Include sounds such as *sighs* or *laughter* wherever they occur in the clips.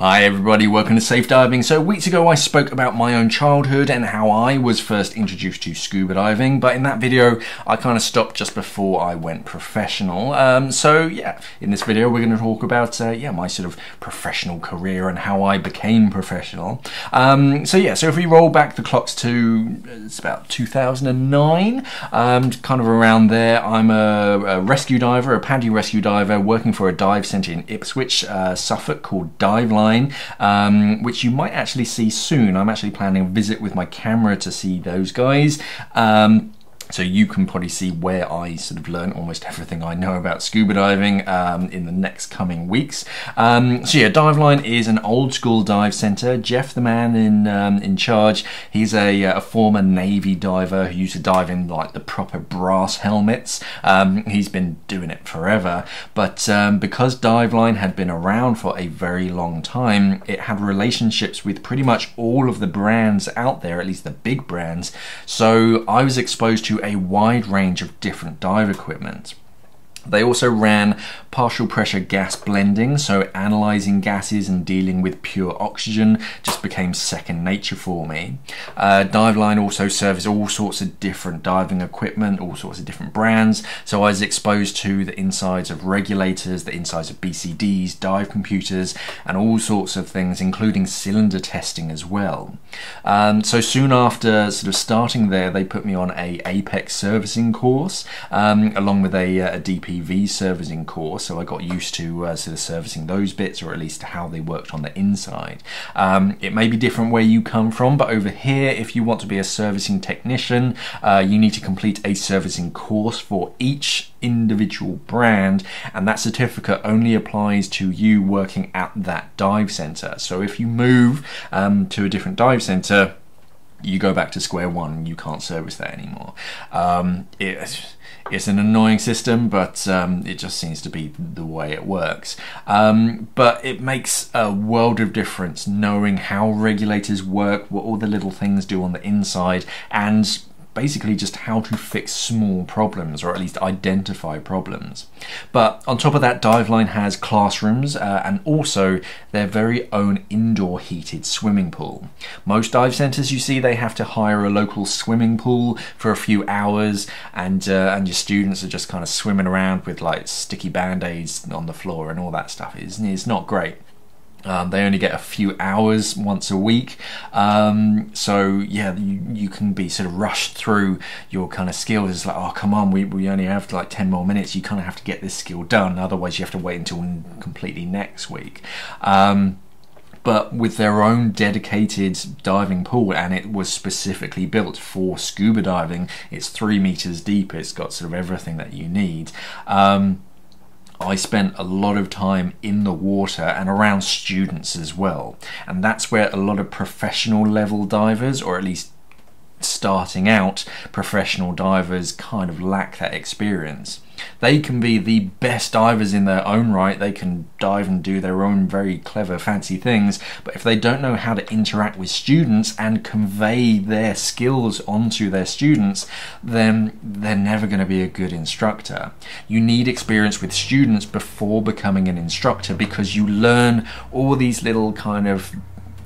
Hi everybody, welcome to Safe Diving. So weeks ago I spoke about my own childhood and how I was first introduced to scuba diving, but in that video I kind of stopped just before I went professional. Um, so yeah, in this video we're going to talk about uh, yeah my sort of professional career and how I became professional. Um, so yeah, so if we roll back the clocks to it's about 2009, um, kind of around there, I'm a, a, rescue diver, a PADI rescue diver, working for a dive centre in Ipswich, uh, Suffolk, called Diveline um, which you might actually see soon. I'm actually planning a visit with my camera to see those guys. Um, so you can probably see where I sort of learn almost everything I know about scuba diving um, in the next coming weeks. Um, so yeah, Diveline is an old school dive centre. Jeff, the man in um, in charge, he's a, uh, a, former Navy diver who used to dive in like the proper brass helmets. Um, he's been doing it forever, but um, because Diveline had been around for a very long time, it had relationships with pretty much all of the brands out there, at least the big brands. So I was exposed to a wide range of different dive equipment. They also ran partial pressure gas blending, so analysing gases and dealing with pure oxygen just became second nature for me. Uh, Diveline also serves all sorts of different diving equipment, all sorts of different brands, so I was exposed to the insides of regulators, the insides of BCDs, dive computers, and all sorts of things, including cylinder testing as well. Um, so soon after sort of starting there, they put me on a Apeks servicing course, um, along with a, a DP PV servicing course, so I got used to uh, sort of servicing those bits, or at least to how they worked on the inside. Um, it may be different where you come from, but over here, if you want to be a servicing technician, uh, you need to complete a servicing course for each individual brand, and that certificate only applies to you working at that dive center. So if you move um, to a different dive center, you go back to square one. You can't service that anymore. Um, it, it's an annoying system, but um, it just seems to be the way it works. Um, but it makes a world of difference knowing how regulators work, what all the little things do on the inside, and basically just how to fix small problems or at least identify problems. But on top of that, Diveline has classrooms uh, and also their very own indoor heated swimming pool. Most dive centres you see they have to hire a local swimming pool for a few hours and uh, and your students are just kind of swimming around with like sticky band-aids on the floor and all that stuff. It's, it's not great. Um, they only get a few hours once a week, um, so yeah, you, you can be sort of rushed through your kind of skills. It's like, oh, come on, we, we only have like 10 more minutes. You kind of have to get this skill done, otherwise, you have to wait until completely next week. Um, but with their own dedicated diving pool, and it was specifically built for scuba diving. It's three meters deep, it's got sort of everything that you need. Um, I spent a lot of time in the water and around students as well. And that's where a lot of professional level divers, or at least starting out professional divers, kind of lack that experience. They can be the best divers in their own right, they can dive and do their own very clever, fancy things, but if they don't know how to interact with students and convey their skills onto their students, then they're never going to be a good instructor. You need experience with students before becoming an instructor because you learn all these little kind of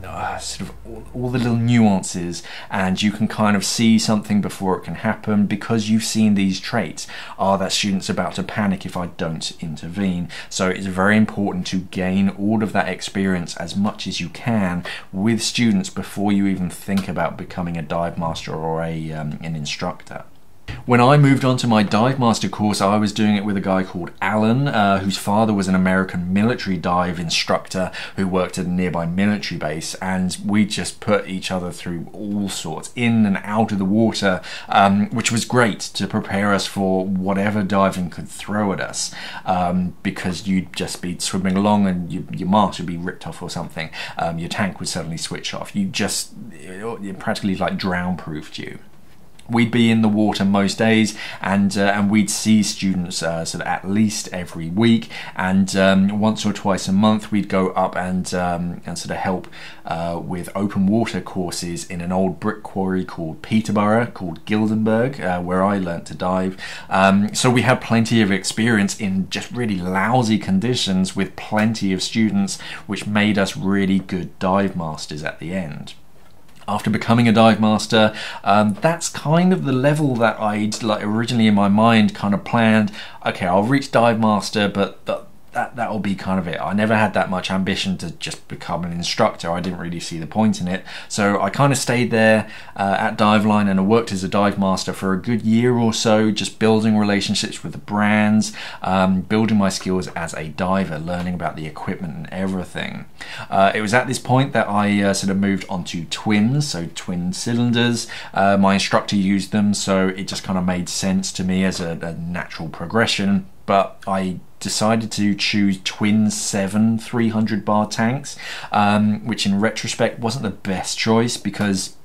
uh, sort of all, all, the little nuances and you can kind of see something before it can happen because you've seen these traits. Are that student's about to panic if I don't intervene? So it's very important to gain all of that experience as much as you can with students before you even think about becoming a dive master or a um, an instructor when I moved on to my dive master course, I was doing it with a guy called Alan, uh, whose father was an American military dive instructor who worked at a nearby military base, and we just put each other through all sorts, in and out of the water, um, which was great to prepare us for whatever diving could throw at us, um, because you'd just be swimming along and you, your mask would be ripped off or something, um, your tank would suddenly switch off. You just, it, it practically like drown proofed you. We'd be in the water most days and uh, and we'd see students uh, sort of at least every week. And um, once or twice a month we'd go up and um, and sort of help uh, with open water courses in an old brick quarry called Peterborough called Gildenburgh uh, where I learnt to dive. Um, so we had plenty of experience in just really lousy conditions with plenty of students which made us really good dive masters at the end after becoming a dive master, um, that's kind of the level that I'd like originally in my mind kind of planned. Okay, I'll reach dive master, but, but that that'll be kind of it. I never had that much ambition to just become an instructor. I didn't really see the point in it. So I kind of stayed there uh, at Diveline and I worked as a dive master for a good year or so, just building relationships with the brands, um, building my skills as a diver, learning about the equipment and everything. Uh, it was at this point that I uh, sort of moved onto twins, so twin cylinders. Uh, my instructor used them, so it just kind of made sense to me as a, a natural progression but I decided to choose twin 7 300 bar tanks, um, which in retrospect wasn't the best choice because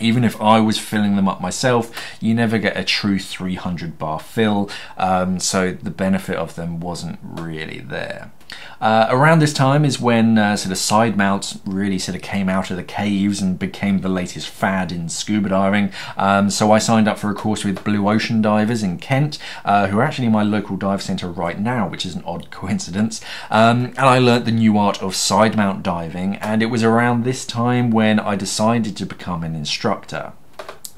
even if I was filling them up myself, you never get a true 300 bar fill, um, so the benefit of them wasn't really there. Uh, around this time is when uh, sort of side mounts really sort of came out of the caves and became the latest fad in scuba diving. Um, so I signed up for a course with Blue Ocean Divers in Kent, uh, who are actually my local dive centre right now, which is an odd *laughs* coincidence. Um, and I learnt the new art of side mount diving, and it was around this time when I decided to become an instructor.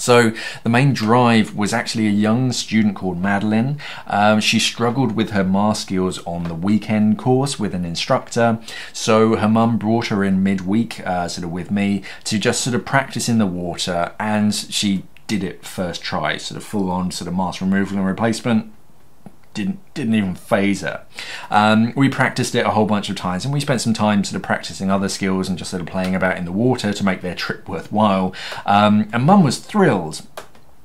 So the main drive was actually a young student called Madeline. Um, she struggled with her mask skills on the weekend course with an instructor. So her mum brought her in midweek, uh, sort of with me, to just sort of practice in the water. And she did it first try, sort of full on sort of mask removal and replacement didn't didn't even phase her. Um, we practiced it a whole bunch of times, and we spent some time sort of practicing other skills and just sort of playing about in the water to make their trip worthwhile. Um, and Mum was thrilled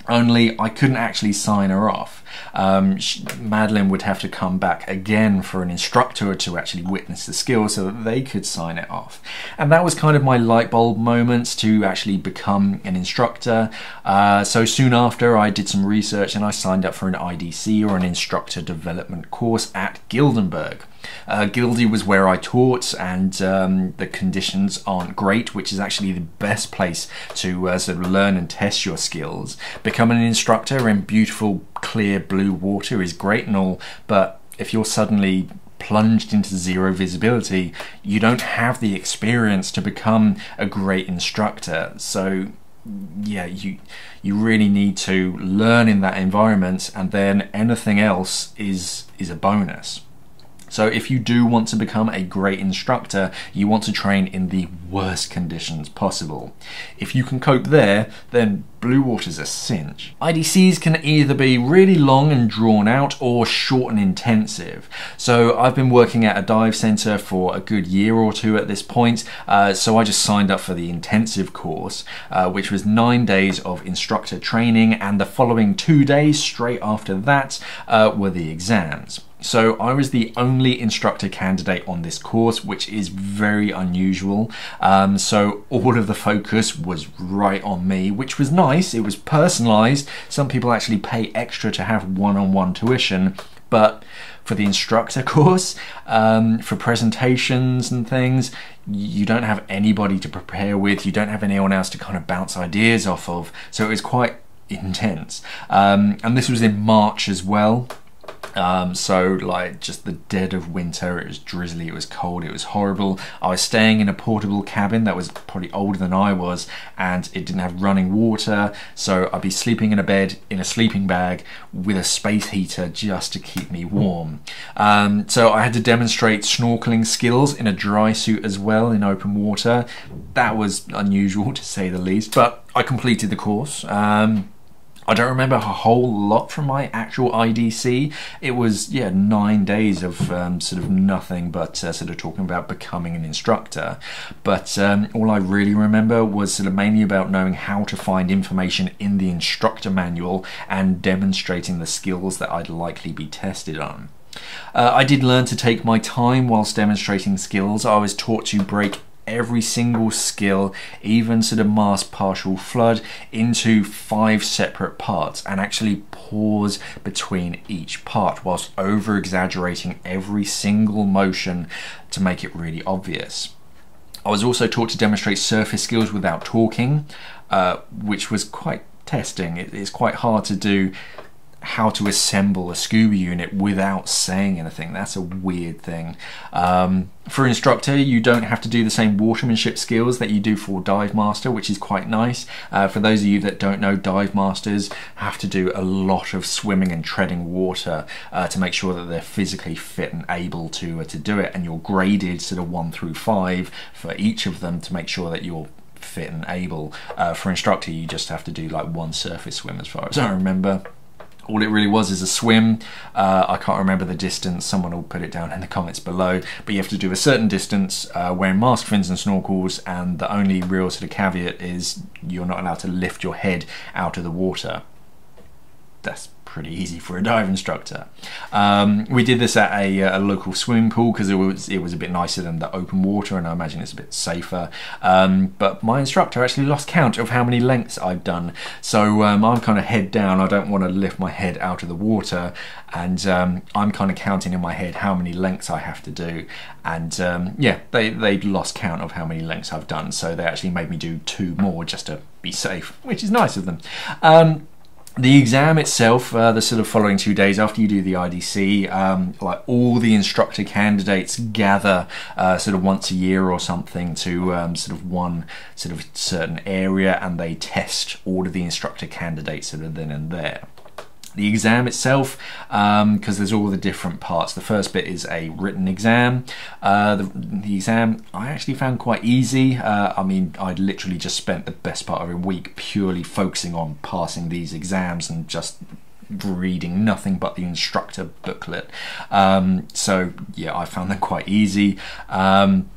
only I couldn't actually sign her off. Um, she, Madeline would have to come back again for an instructor to actually witness the skill so that they could sign it off. And that was kind of my light bulb moments to actually become an instructor. Uh, so soon after, I did some research and I signed up for an IDC or an instructor development course at Gildenburgh. Uh, Gildy was where I taught, and um, the conditions aren't great, which is actually the best place to uh, sort of learn and test your skills. Become an instructor in beautiful, clear blue water is great and all, but if you're suddenly plunged into zero visibility, you don't have the experience to become a great instructor. So yeah, you you really need to learn in that environment and then anything else is is a bonus. So if you do want to become a great instructor, you want to train in the worst conditions possible. If you can cope there, then blue water's a cinch. IDCs can either be really long and drawn out or short and intensive. So I've been working at a dive center for a good year or two at this point, uh, so I just signed up for the intensive course, uh, which was nine days of instructor training, and the following two days straight after that uh, were the exams. So I was the only instructor candidate on this course, which is very unusual. Um, so all of the focus was right on me, which was nice. It was personalized. Some people actually pay extra to have one-on-one tuition, but for the instructor *laughs* course, um, for presentations and things, you don't have anybody to prepare with. You don't have anyone else to kind of bounce ideas off of. So it was quite intense. Um, and this was in March as well. Um, so like just the dead of winter, it was drizzly, it was cold, it was horrible. I was staying in a portable cabin that was probably older than I was and it didn't have running water. So I'd be sleeping in a bed in a sleeping bag with a space heater just to keep me warm. Um, so I had to demonstrate snorkeling skills in a dry suit as well in open water. That was unusual *laughs* to say the least, but I completed the course. Um, I don't remember a whole lot from my actual IDC. It was, yeah, nine days of um, sort of nothing but uh, sort of talking about becoming an instructor. But um, all I really remember was sort of mainly about knowing how to find information in the instructor manual and demonstrating the skills that I'd likely be tested on. Uh, I did learn to take my time whilst demonstrating skills. I was taught to break every single skill, even sort of mask partial flood, into five separate parts and actually pause between each part whilst over exaggerating every single motion to make it really obvious. I was also taught to demonstrate surface skills without talking, uh, which was quite testing. It, it's quite hard to do how to assemble a scuba unit without saying anything. That's a weird thing. Um, for instructor, you don't have to do the same watermanship skills that you do for dive master, which is quite nice. Uh, for those of you that don't know, dive masters have to do a lot of swimming and treading water uh, to make sure that they're physically fit and able to uh, to do it. And you're graded sort of one through five for each of them to make sure that you're fit and able. Uh, for instructor, you just have to do like one surface swim, as far as I remember all it really was is a swim. Uh, I can't remember the distance, someone will put it down in the comments below, but you have to do a certain distance uh, wearing mask, fins and snorkels and the only real sort of caveat is you're not allowed to lift your head out of the water. That's pretty easy for a dive instructor. Um, we did this at a, a local swimming pool because it was it was a bit nicer than the open water, and I imagine it's a bit safer. Um, but my instructor actually lost count of how many lengths I've done, so um, I'm kind of head down. I don't want to lift my head out of the water, and um, I'm kind of counting in my head how many lengths I have to do. And um, yeah, they they lost count of how many lengths I've done, so they actually made me do two more just to be safe, which is nice of them. The exam itself, uh, the sort of following two days after you do the IDC, um, like all the instructor candidates gather uh, sort of once a year or something to um, sort of one sort of certain area and they test all of the instructor candidates that are then and there the exam itself because um, there's all the different parts. The first bit is a written exam. Uh, the, the, exam I actually found quite easy. Uh, I mean, I'd literally just spent the best part of a week purely focusing on passing these exams and just reading nothing but the instructor booklet. Um, so yeah, I found them quite easy. Um,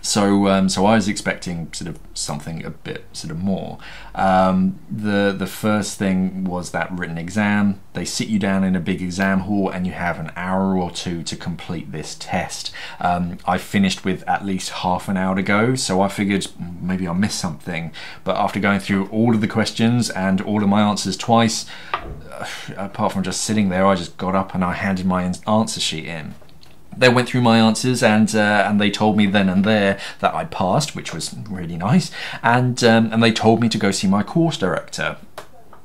so, um, so I was expecting sort of something a bit sort of more. Um, the the first thing was that written exam. They sit you down in a big exam hall, and you have an hour or two to complete this test. Um, I finished with at least half an hour to go, so I figured maybe I missed something. But after going through all of the questions and all of my answers twice, *sighs* apart from just sitting there, I just got up and I handed my answer sheet in they went through my answers and uh, and they told me then and there that I passed, which was really nice. And um, and they told me to go see my course director,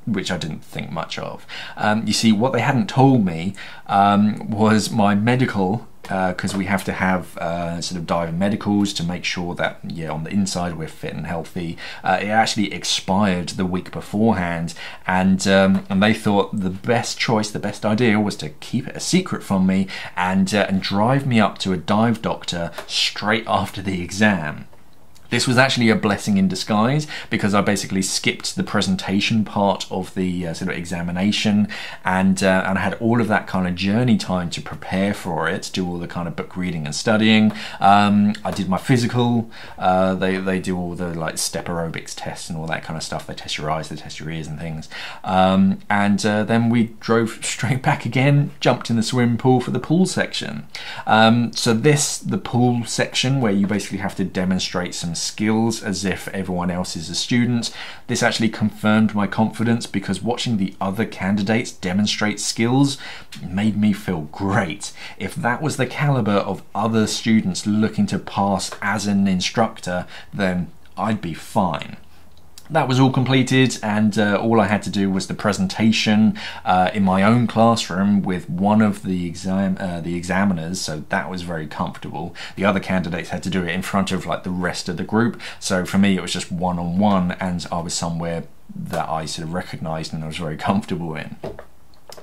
which I didn't think much of. Um, you see, what they hadn't told me um, was my medical because uh, we have to have uh, sort of dive medicals to make sure that yeah on the inside we're fit and healthy. Uh, it actually expired the week beforehand, and um, and they thought the best choice, the best idea was to keep it a secret from me and uh, and drive me up to a dive doctor straight after the exam. This was actually a blessing in disguise because I basically skipped the presentation part of the uh, sort of examination and uh, and I had all of that kind of journey time to prepare for it, do all the kind of book reading and studying. Um, I did my physical. Uh, they they do all the like step aerobics tests and all that kind of stuff. They test your eyes, they test your ears and things. Um, and uh, then we drove *laughs* straight back again, jumped in the swimming pool for the pool section. Um, so this the pool section where you basically have to demonstrate some skills as if everyone else is a student. This actually confirmed my confidence because watching the other candidates demonstrate skills made me feel great. If that was the caliber of other students looking to pass as an instructor, then I'd be fine that was all completed and uh, all I had to do was the presentation uh, in my own classroom with one of the exam uh, the examiners so that was very comfortable. The other candidates had to do it in front of like the rest of the group. So for me it was just one on one and I was somewhere that I sort of recognized and I was very comfortable in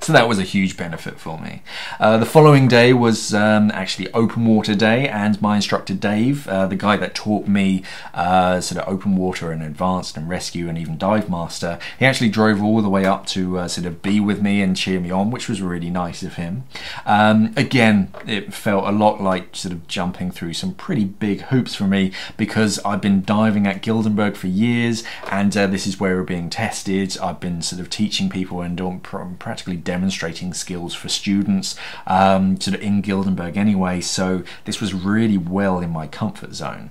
so that was a huge benefit for me. Uh, the following day was um, actually open water day, and my instructor Dave, uh, the guy that taught me uh, sort of open water and advanced and rescue and even dive master, he actually drove all the way up to uh, sort of be with me and cheer me on, which was really nice of him. Um, again, it felt a lot like sort of jumping through some pretty big hoops for me because I've been diving at Gildenburgh for years, and uh, this is where we're being tested. I've been sort of teaching people and practically demonstrating skills for students um, sort of in Gildenburgh anyway, so this was really well in my comfort zone.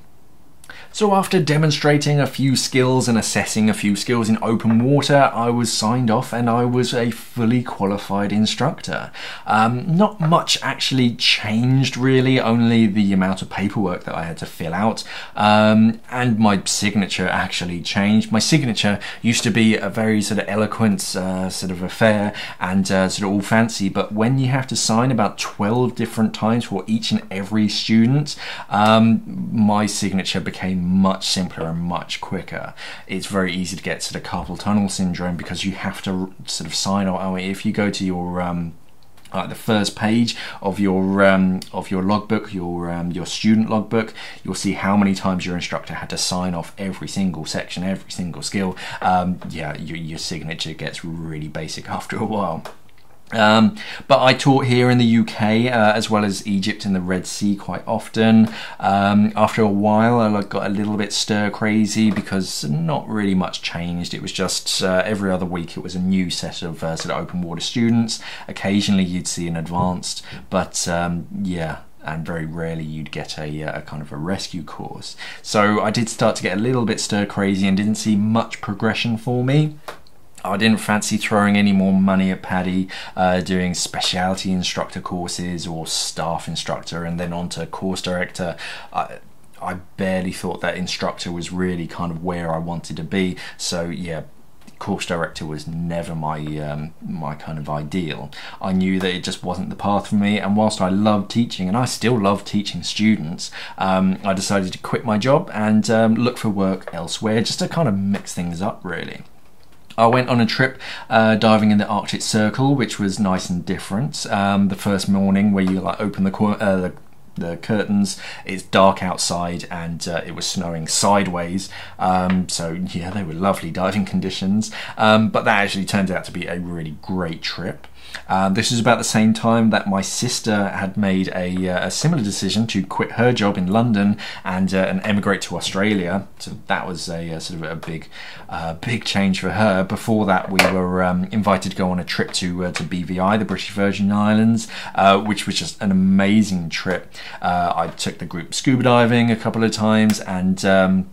So after demonstrating a few skills and assessing a few skills in open water, I was signed off and I was a fully qualified instructor. Um, not much actually changed really, only the amount of paperwork that I had to fill out um, and my signature actually changed. My signature used to be a very sort of eloquent uh, sort of affair and uh, sort of all fancy, but when you have to sign about 12 different times for each and every student, um, my signature became much simpler and much quicker. It's very easy to get sort of carpal tunnel syndrome because you have to sort of sign off. If you go to your um, the first page of your um, of your logbook, your um, your student logbook, you'll see how many times your instructor had to sign off every single section, every single skill. Um, yeah, your, your signature gets really basic *laughs* after a while. Um, but I taught here in the UK uh, as well as Egypt and the Red Sea quite often. Um, after a while, I got a little bit stir crazy because not really much changed. It was just uh, every other week it was a new set of uh, sort of open water students. Occasionally you'd see an advanced, but um, yeah, and very rarely you'd get a, uh, a, kind of a rescue course. So I did start to get a little bit stir crazy and didn't see much progression for me. I didn't fancy throwing any more money at PADI uh, doing specialty instructor courses or staff instructor and then on to course director. I, I barely thought that instructor was really kind of where I wanted to be. So yeah, course director was never my um, my kind of ideal. I knew that it just wasn't the path for me, and whilst I loved teaching, and I still love teaching students, um, I decided to quit my job and um, look for work elsewhere, just to kind of mix things up, really. I went on a trip uh, diving in the Arctic Circle, which was nice and different. Um, the first morning, where you like open the, uh, the the curtains. It's dark outside and uh, it was snowing sideways. Um, so yeah, they were lovely diving conditions. Um, but that actually turned out to be a really great trip. Um, this is about the same time that my sister had made a, uh, a similar decision to quit her job in London and, uh, and emigrate to Australia. So that was a, a uh, sort of a big, uh, big change for her. Before that, we were um, invited to go on a trip to uh, to BVI, the British Virgin Islands, which was just an amazing trip. I took the group scuba diving a couple of times and. Um,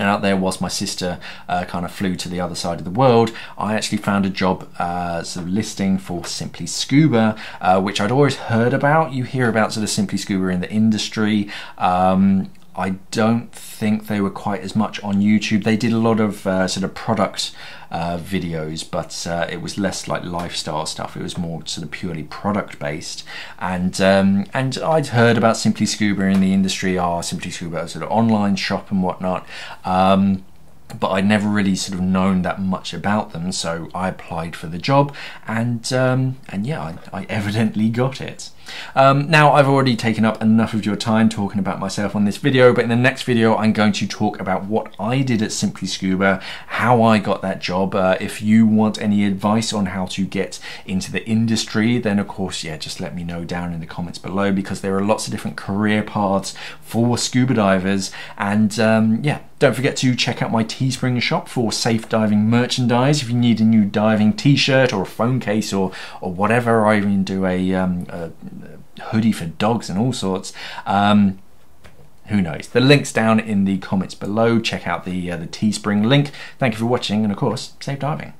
and out there whilst my sister uh, kind of flew to the other side of the world I actually found a job uh, sort of listing for Simply Scuba uh, which I'd always heard about. You hear about sort of Simply Scuba in the industry. Um, I don't think they were quite as much on YouTube. They did a lot of uh, sort of product uh, videos, but uh, it was less like lifestyle stuff. It was more sort of purely product based. And um, and I'd heard about Simply Scuba in the industry. Oh, Simply Scuba, sort of online shop and whatnot. Um, but I'd never really sort of known that much about them, so I applied for the job, and um, and yeah, I, I evidently got it. Um, now, I've already taken up enough of your time talking about myself on this video, but in the next video, I'm going to talk about what I did at Simply Scuba, how I got that job. Uh, if you want any advice on how to get into the industry, then of course, yeah, just let me know down in the comments below because there are lots of different career paths for scuba divers. And um, yeah, don't forget to check out my Teespring shop for safe diving merchandise. If you need a new diving t-shirt or a phone case or, or whatever, I even do a, um, a hoodie for dogs and all sorts. Um, who knows? The link's down in the comments below. Check out the uh, the Teespring link. Thank you for watching, and of course, safe diving.